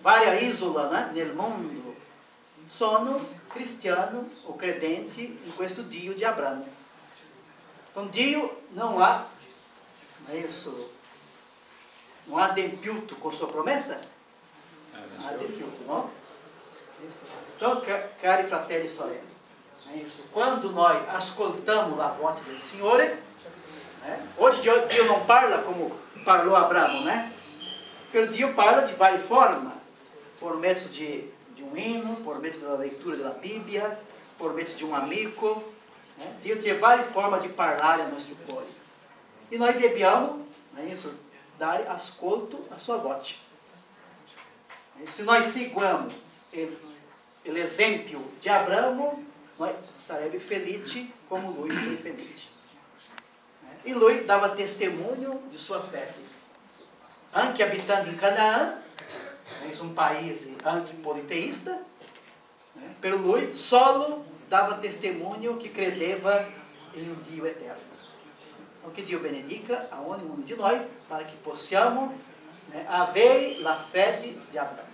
varia isola né, nel mondo sono cristiano o credente in questo Dio di Abramo. Con Dio non ha, não é isso, não ha adempiuto com sua promessa? Non ha adempiuto, no? Então, cari fratelli sorelle, é isso. quando nós ascoltamos a voz do Senhor, né? hoje Deus não fala como falou Abraão, né? Mas Deus fala de várias formas, por meio de, de um hino, por meio da leitura da Bíblia, por meio de um amigo. Né? Deus tem várias formas de falar a nosso coro. E nós devemos, é isso, dar ascolto à sua voz. Se nós seguimos o exemplo de Abraão, nós seremos felizes como Luiz foi feliz. E Luiz dava testemunho de sua fé. Anche habitando em Canaã, é um país antipoliteísta, né? pelo Luiz, solo dava testemunho que credeva em um Dio eterno. Então, que Deus benedica a um de nós, para que possamos né, haver a fé de Abraão.